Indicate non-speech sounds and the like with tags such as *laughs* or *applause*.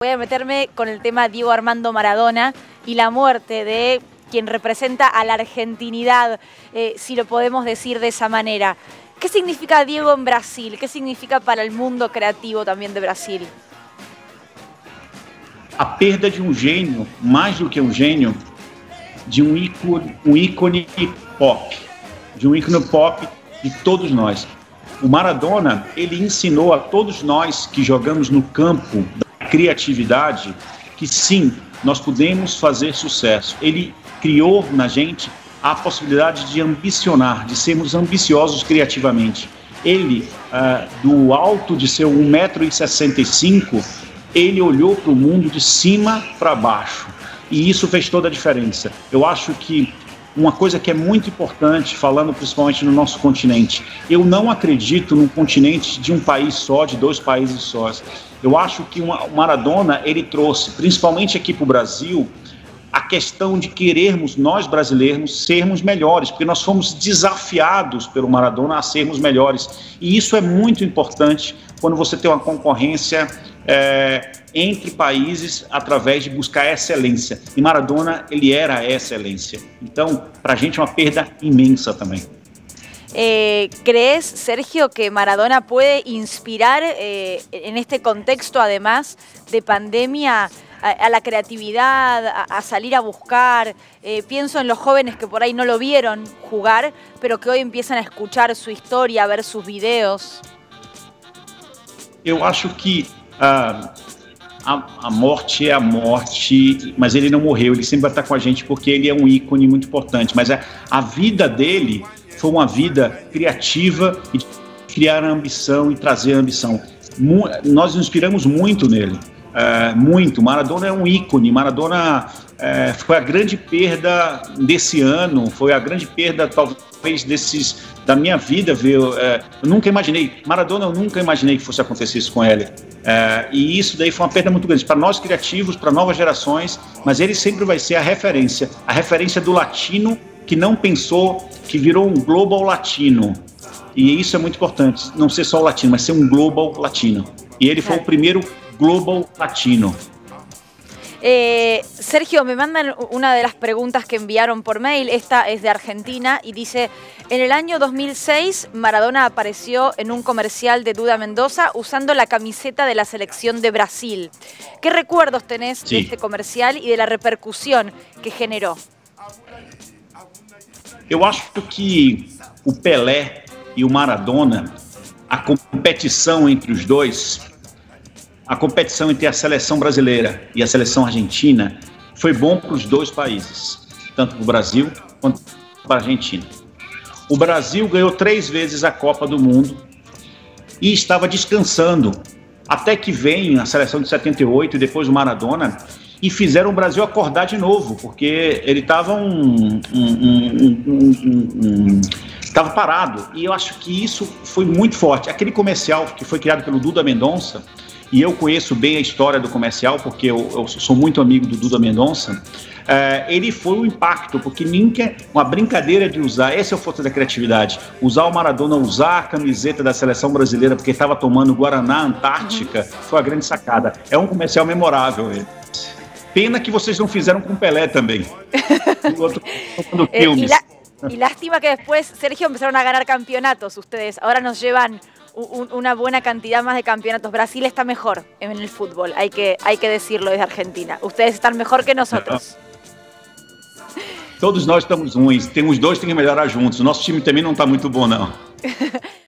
Voy a meterme con el tema Diego Armando Maradona y la muerte de quien representa a la argentinidad, eh, si lo podemos decir de esa manera. ¿Qué significa Diego en Brasil? ¿Qué significa para el mundo creativo también de Brasil? A perda de um gênio, mais do que um gênio, de um ícone, um ícone pop, de um ícone pop de todos nós. O Maradona, ele ensinou a todos nós que jogamos no campo criatividade que sim, nós podemos fazer sucesso. Ele criou na gente a possibilidade de ambicionar, de sermos ambiciosos criativamente. Ele, uh, do alto de seu 1,65m, ele olhou para o mundo de cima para baixo. E isso fez toda a diferença. Eu acho que uma coisa que é muito importante, falando principalmente no nosso continente. Eu não acredito num continente de um país só, de dois países sós. Eu acho que uma, o Maradona ele trouxe, principalmente aqui para o Brasil, a questão de querermos nós brasileiros sermos melhores, porque nós fomos desafiados pelo Maradona a sermos melhores. E isso é muito importante quando você tem uma concorrência é, entre países através de buscar excelência. E Maradona, ele era a excelência. Então, para a gente é uma perda imensa também. Eh, ¿Crees, Sergio, que Maradona puede inspirar eh, en este contexto, además de pandemia, a, la creatividad, a, a, salir a buscar? Eh, pienso en los jóvenes que por ahí no lo vieron jugar, pero que hoy empiezan a escuchar su historia, a ver sus videos. Eu acho que uh, a, a, morte é a morte, mas ele não morreu, ele sempre vai estar com a gente porque ele é um ícone muito importante. Mas a, a vida dele foi uma vida criativa e criar ambição e trazer ambição. Mu nós nos inspiramos muito nele, é, muito. Maradona é um ícone. Maradona é, foi a grande perda desse ano, foi a grande perda talvez desses da minha vida ver. É, eu nunca imaginei Maradona, eu nunca imaginei que fosse acontecer isso com ele. É, e isso daí foi uma perda muito grande para nós criativos, para novas gerações. Mas ele sempre vai ser a referência, a referência do latino que não pensou, que virou um global latino. E isso é muito importante, não ser só o latino, mas ser um global latino. E ele foi o primeiro global latino. Eh, Sergio, me mandan una de las preguntas que enviaron por mail. Esta es de Argentina y dice: En el año 2006, Maradona apareció en un comercial de Duda Mendoza usando la camiseta de la selección de Brasil. ¿Qué recuerdos tenés sí. de este comercial y de la repercusión que generó? Eu acho que o Pelé e o Maradona, a competição entre os dois, a competição entre a seleção brasileira e a seleção argentina, foi bom para os dois países, tanto para o Brasil quanto para a Argentina. O Brasil ganhou três vezes a Copa do Mundo e estava descansando até que vem a seleção de 78 e depois o Maradona e fizeram o Brasil acordar de novo, porque ele estava um, um, um, estava parado. E eu acho que isso foi muito forte. Aquele comercial que foi criado pelo Duda Mendonça, e eu conheço bem a história do comercial, porque eu, eu sou muito amigo do Duda Mendonça, é, ele foi um impacto, porque nunca uma brincadeira de usar, esse é o foto da criatividade, usar o Maradona, usar a camiseta da seleção brasileira, porque estava tomando Guaraná Antártica, foi a grande sacada. É um comercial memorável. Ele. Pena que vocês não fizeram com Pelé também. *laughs* Outro, filmes. Y, lástima que después, Sergio, empezaron a ganar campeonatos ustedes. Ahora nos llevan un, una buena cantidad más de campeonatos. Brasil está mejor en el fútbol, hay que, hay que decirlo desde Argentina. Ustedes están mejor que nosotros. Todos nós estamos ruins. Tem os dois que melhorar juntos. O nosso time também não está muito bom, não. *laughs*